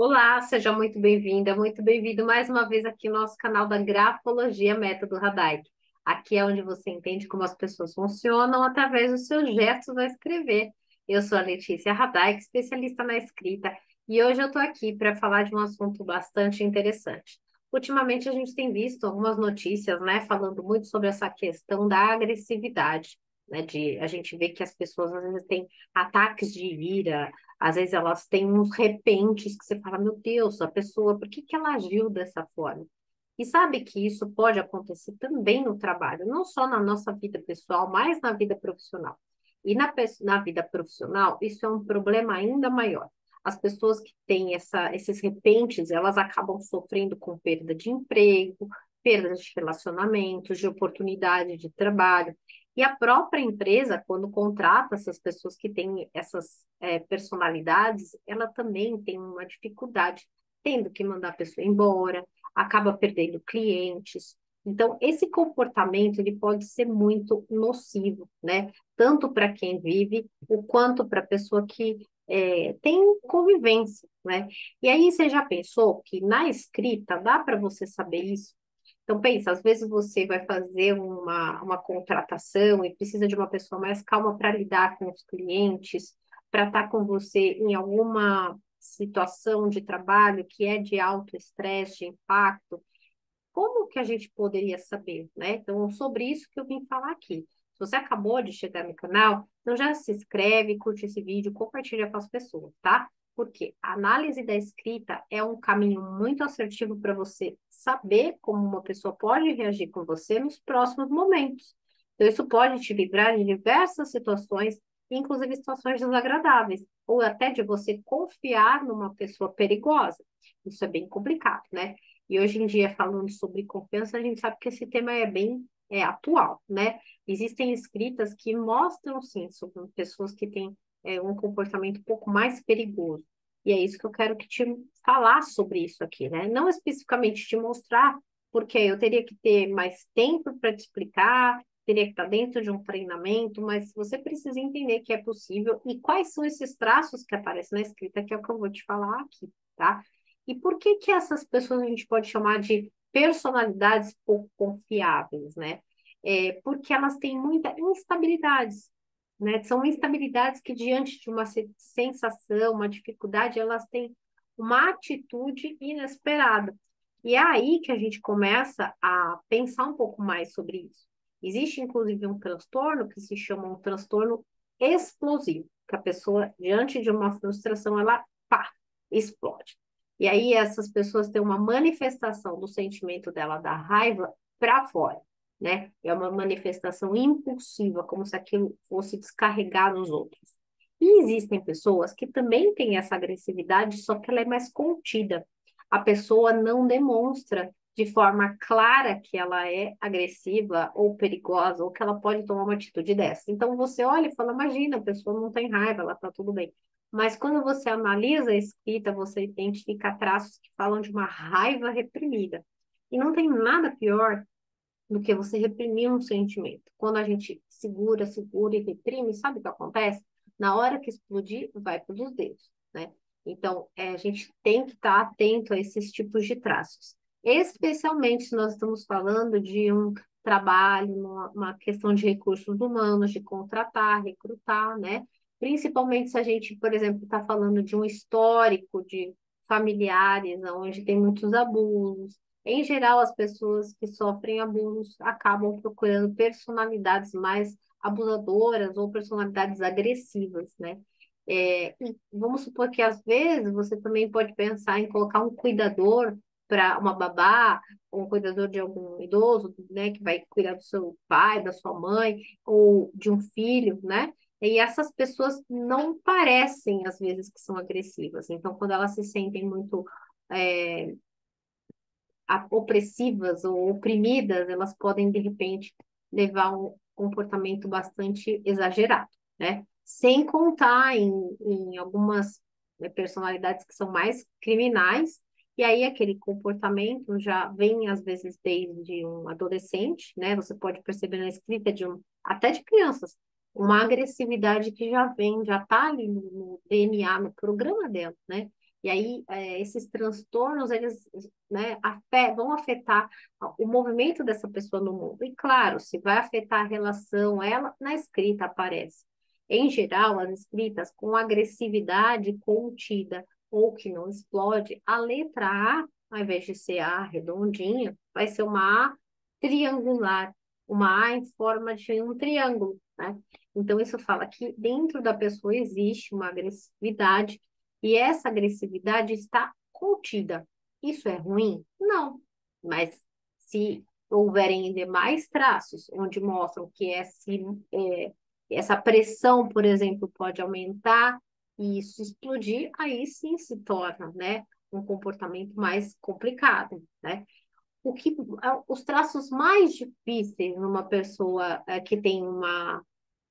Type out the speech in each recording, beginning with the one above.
Olá, seja muito bem-vinda, muito bem-vindo mais uma vez aqui no nosso canal da Grafologia Método Radaic. Aqui é onde você entende como as pessoas funcionam através dos seus gestos ao escrever. Eu sou a Letícia Radaic, especialista na escrita, e hoje eu estou aqui para falar de um assunto bastante interessante. Ultimamente a gente tem visto algumas notícias, né, falando muito sobre essa questão da agressividade, né, de a gente vê que as pessoas às vezes têm ataques de ira, às vezes elas têm uns repentes que você fala, meu Deus, a pessoa, por que que ela agiu dessa forma? E sabe que isso pode acontecer também no trabalho, não só na nossa vida pessoal, mas na vida profissional. E na, na vida profissional, isso é um problema ainda maior. As pessoas que têm essa, esses repentes, elas acabam sofrendo com perda de emprego, perda de relacionamentos, de oportunidade de trabalho. E a própria empresa, quando contrata essas pessoas que têm essas é, personalidades, ela também tem uma dificuldade, tendo que mandar a pessoa embora, acaba perdendo clientes. Então, esse comportamento ele pode ser muito nocivo, né? Tanto para quem vive, o quanto para a pessoa que é, tem convivência, né? E aí você já pensou que na escrita dá para você saber isso? Então, pensa, às vezes você vai fazer uma, uma contratação e precisa de uma pessoa mais calma para lidar com os clientes, para estar com você em alguma situação de trabalho que é de alto estresse, de impacto. Como que a gente poderia saber, né? Então, sobre isso que eu vim falar aqui. Se você acabou de chegar no canal, então já se inscreve, curte esse vídeo, compartilha com as pessoas, tá? Porque a análise da escrita é um caminho muito assertivo para você saber como uma pessoa pode reagir com você nos próximos momentos. Então, isso pode te livrar de diversas situações, inclusive situações desagradáveis, ou até de você confiar numa pessoa perigosa. Isso é bem complicado, né? E hoje em dia, falando sobre confiança, a gente sabe que esse tema é bem é, atual, né? Existem escritas que mostram, sim, sobre pessoas que têm é, um comportamento um pouco mais perigoso. E é isso que eu quero que te falar sobre isso aqui, né? Não especificamente te mostrar, porque eu teria que ter mais tempo para te explicar, teria que estar dentro de um treinamento, mas você precisa entender que é possível e quais são esses traços que aparecem na escrita, que é o que eu vou te falar aqui, tá? E por que que essas pessoas a gente pode chamar de personalidades pouco confiáveis, né? É, porque elas têm muita instabilidades, né? São instabilidades que, diante de uma sensação, uma dificuldade, elas têm uma atitude inesperada. E é aí que a gente começa a pensar um pouco mais sobre isso. Existe, inclusive, um transtorno que se chama um transtorno explosivo, que a pessoa, diante de uma frustração, ela pá, explode. E aí essas pessoas têm uma manifestação do sentimento dela da raiva para fora né? É uma manifestação impulsiva, como se aquilo fosse descarregar nos outros. E existem pessoas que também têm essa agressividade, só que ela é mais contida. A pessoa não demonstra de forma clara que ela é agressiva ou perigosa, ou que ela pode tomar uma atitude dessa. Então você olha e fala: imagina, a pessoa não tem raiva, ela está tudo bem. Mas quando você analisa a escrita, você identifica traços que falam de uma raiva reprimida. E não tem nada pior do que você reprimir um sentimento. Quando a gente segura, segura e reprime, sabe o que acontece? Na hora que explodir, vai para os dedos, né? Então, é, a gente tem que estar tá atento a esses tipos de traços. Especialmente se nós estamos falando de um trabalho, uma, uma questão de recursos humanos, de contratar, recrutar, né? Principalmente se a gente, por exemplo, está falando de um histórico de familiares, onde tem muitos abusos, em geral, as pessoas que sofrem abusos acabam procurando personalidades mais abusadoras ou personalidades agressivas, né? É, vamos supor que às vezes você também pode pensar em colocar um cuidador para uma babá, ou um cuidador de algum idoso, né, que vai cuidar do seu pai, da sua mãe, ou de um filho, né? E essas pessoas não parecem, às vezes, que são agressivas. Então, quando elas se sentem muito é, opressivas ou oprimidas, elas podem, de repente, levar um comportamento bastante exagerado, né? Sem contar em, em algumas né, personalidades que são mais criminais, e aí aquele comportamento já vem, às vezes, desde um adolescente, né? Você pode perceber na escrita de um, até de crianças, uma agressividade que já vem, já está ali no, no DNA, no programa dela, né? E aí, é, esses transtornos, eles né, afet vão afetar o movimento dessa pessoa no mundo. E, claro, se vai afetar a relação, ela na escrita aparece. Em geral, as escritas com agressividade contida ou que não explode, a letra A, ao invés de ser A redondinha, vai ser uma A triangular, uma A em forma de um triângulo, né? Então, isso fala que dentro da pessoa existe uma agressividade e essa agressividade está contida. Isso é ruim? Não. Mas se houverem demais traços onde mostram que esse, é, essa pressão, por exemplo, pode aumentar e isso explodir, aí sim se torna, né, um comportamento mais complicado, né? O que, os traços mais difíceis numa pessoa é, que tem uma,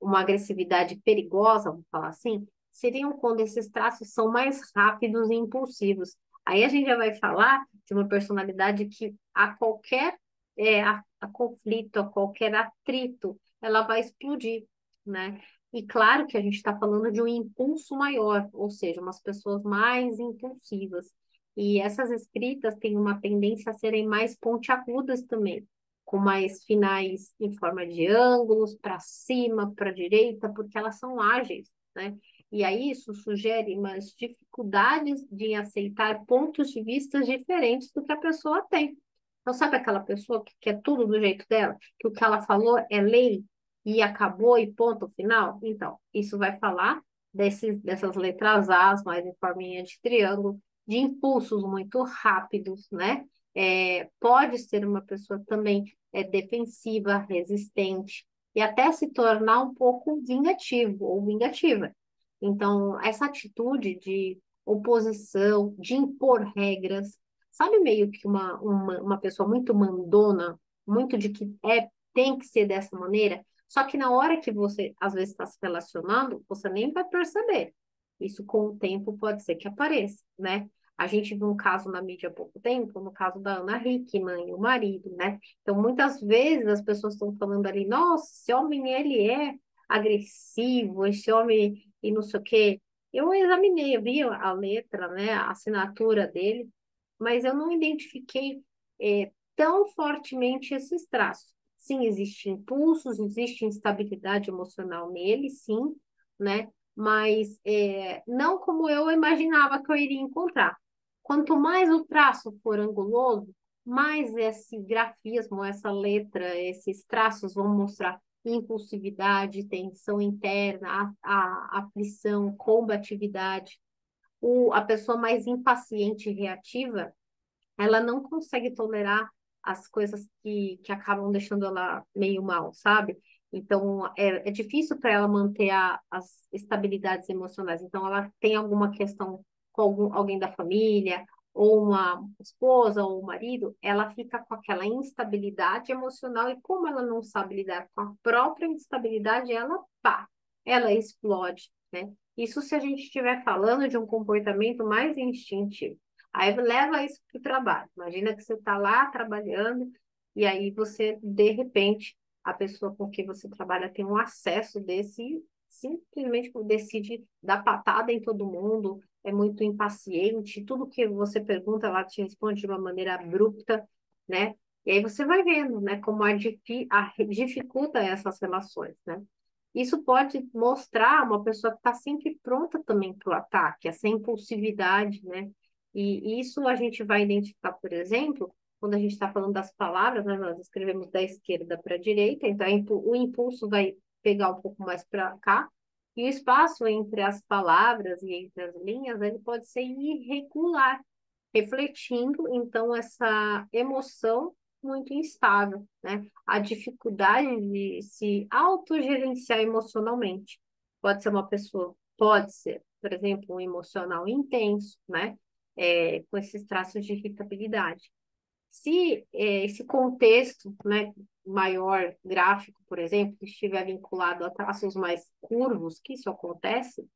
uma agressividade perigosa, vamos falar assim, seriam quando esses traços são mais rápidos e impulsivos. Aí a gente já vai falar de uma personalidade que a qualquer é, a, a conflito, a qualquer atrito, ela vai explodir, né? E claro que a gente está falando de um impulso maior, ou seja, umas pessoas mais impulsivas. E essas escritas têm uma tendência a serem mais pontiagudas também, com mais finais em forma de ângulos, para cima, para direita, porque elas são ágeis, né? E aí isso sugere umas dificuldades de aceitar pontos de vista diferentes do que a pessoa tem. Então, sabe aquela pessoa que quer tudo do jeito dela? Que o que ela falou é lei e acabou e ponto final? Então, isso vai falar desses, dessas letras As, mais em forminha de triângulo, de impulsos muito rápidos, né? É, pode ser uma pessoa também é, defensiva, resistente, e até se tornar um pouco vingativo ou vingativa. Então, essa atitude de oposição, de impor regras, sabe meio que uma, uma, uma pessoa muito mandona, muito de que é tem que ser dessa maneira, só que na hora que você às vezes está se relacionando, você nem vai perceber. Isso com o tempo pode ser que apareça, né? A gente viu um caso na mídia há pouco tempo, no caso da Ana Hickman e o marido, né? Então, muitas vezes as pessoas estão falando ali, nossa, esse homem, ele é agressivo, esse homem e não sei o quê. Eu examinei, eu vi a letra, né, a assinatura dele, mas eu não identifiquei é, tão fortemente esses traços. Sim, existem impulsos, existe instabilidade emocional nele, sim, né? Mas é, não como eu imaginava que eu iria encontrar. Quanto mais o traço for anguloso, mais esse grafismo, essa letra, esses traços vão mostrar impulsividade, tensão interna, a, a aflição, combatividade. O, a pessoa mais impaciente e reativa, ela não consegue tolerar as coisas que, que acabam deixando ela meio mal, sabe? Então, é, é difícil para ela manter a, as estabilidades emocionais. Então, ela tem alguma questão com algum, alguém da família, ou uma esposa ou um marido, ela fica com aquela instabilidade emocional e como ela não sabe lidar com a própria instabilidade, ela pá, ela explode, né? Isso se a gente estiver falando de um comportamento mais instintivo. Aí leva isso para o trabalho. Imagina que você está lá trabalhando e aí você, de repente, a pessoa com quem você trabalha tem um acesso desse e simplesmente decide dar patada em todo mundo, é muito impaciente, tudo que você pergunta, ela te responde de uma maneira abrupta, né? E aí você vai vendo, né, como a, a dificulta essas relações, né? Isso pode mostrar uma pessoa que está sempre pronta também para o ataque, essa impulsividade, né? E isso a gente vai identificar, por exemplo, quando a gente está falando das palavras, né? Nós escrevemos da esquerda para a direita, então o impulso vai pegar um pouco mais para cá, e o espaço entre as palavras e entre as linhas, ele pode ser irregular, refletindo, então, essa emoção muito instável, né? A dificuldade de se autogerenciar emocionalmente. Pode ser uma pessoa, pode ser, por exemplo, um emocional intenso, né? É, com esses traços de irritabilidade. Se é, esse contexto, né, maior gráfico, por exemplo, estiver vinculado a traços mais curvos, que isso acontece,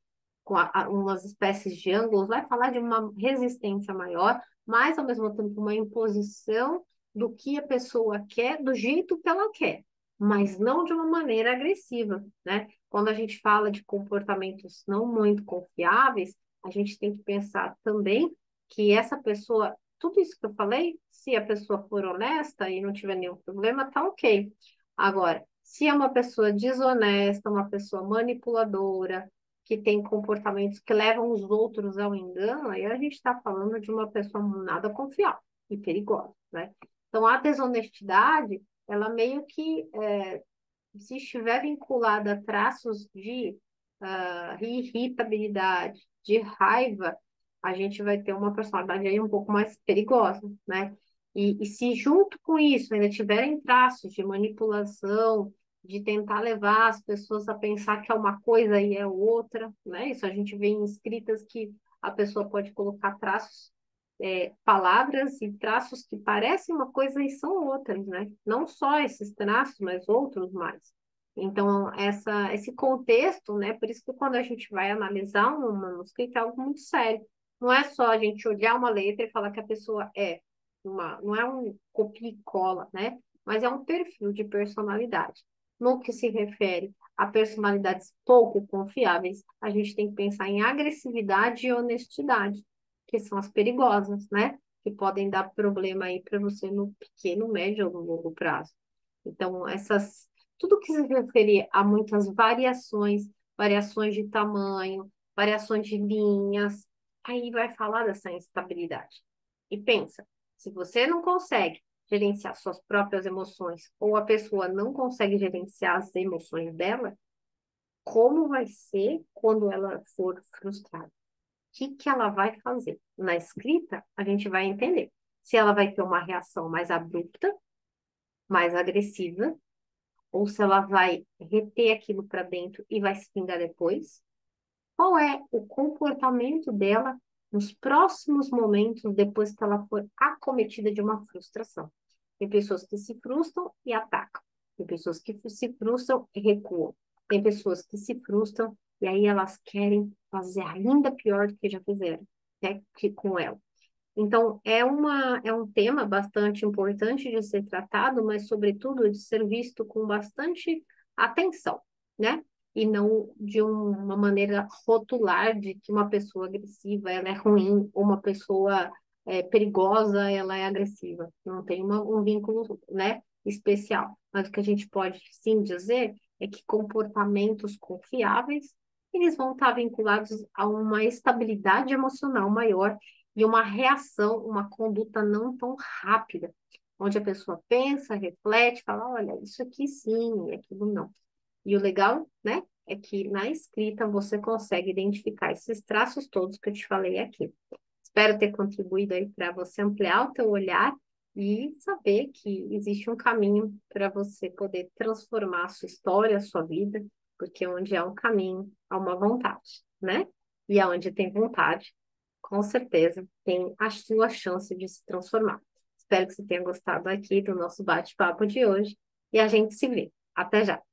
com a, a, umas espécies de ângulos, vai falar de uma resistência maior, mas ao mesmo tempo uma imposição do que a pessoa quer, do jeito que ela quer, mas não de uma maneira agressiva, né? Quando a gente fala de comportamentos não muito confiáveis, a gente tem que pensar também que essa pessoa, tudo isso que eu falei, se a pessoa for honesta e não tiver nenhum problema, tá ok. Agora, se é uma pessoa desonesta, uma pessoa manipuladora, que tem comportamentos que levam os outros ao engano, aí a gente está falando de uma pessoa nada confiável e perigosa, né? Então, a desonestidade, ela meio que, é, se estiver vinculada a traços de uh, irritabilidade, de raiva, a gente vai ter uma personalidade aí um pouco mais perigosa, né? E, e se junto com isso ainda tiverem traços de manipulação, de tentar levar as pessoas a pensar que é uma coisa e é outra, né? Isso a gente vê em escritas que a pessoa pode colocar traços, é, palavras e traços que parecem uma coisa e são outras, né? Não só esses traços, mas outros mais. Então, essa, esse contexto, né? Por isso que quando a gente vai analisar um manuscrito é algo muito sério. Não é só a gente olhar uma letra e falar que a pessoa é uma, não é um copia e cola, né? Mas é um perfil de personalidade. No que se refere a personalidades pouco confiáveis, a gente tem que pensar em agressividade e honestidade, que são as perigosas, né? Que podem dar problema aí para você no pequeno, médio ou no longo prazo. Então, essas tudo que se referir a muitas variações, variações de tamanho, variações de linhas, aí vai falar dessa instabilidade. E pensa, se você não consegue gerenciar suas próprias emoções ou a pessoa não consegue gerenciar as emoções dela, como vai ser quando ela for frustrada? O que, que ela vai fazer? Na escrita, a gente vai entender se ela vai ter uma reação mais abrupta, mais agressiva, ou se ela vai reter aquilo para dentro e vai se vingar depois. Qual é o comportamento dela nos próximos momentos depois que ela for acometida de uma frustração? Tem pessoas que se frustram e atacam. Tem pessoas que se frustram e recuam. Tem pessoas que se frustram e aí elas querem fazer ainda pior do que já fizeram, né, que com ela. Então, é, uma, é um tema bastante importante de ser tratado, mas, sobretudo, de ser visto com bastante atenção, né? E não de uma maneira rotular de que uma pessoa agressiva ela é ruim, ou uma pessoa é, perigosa ela é agressiva. Não tem uma, um vínculo, né, especial. Mas o que a gente pode, sim, dizer é que comportamentos confiáveis, eles vão estar vinculados a uma estabilidade emocional maior e uma reação, uma conduta não tão rápida, onde a pessoa pensa, reflete, fala, olha, isso aqui sim, aquilo não. E o legal, né, é que na escrita você consegue identificar esses traços todos que eu te falei aqui. Espero ter contribuído aí para você ampliar o teu olhar e saber que existe um caminho para você poder transformar a sua história, a sua vida, porque onde há um caminho, há uma vontade, né? E aonde tem vontade, com certeza tem a sua chance de se transformar. Espero que você tenha gostado aqui do nosso bate-papo de hoje e a gente se vê. Até já!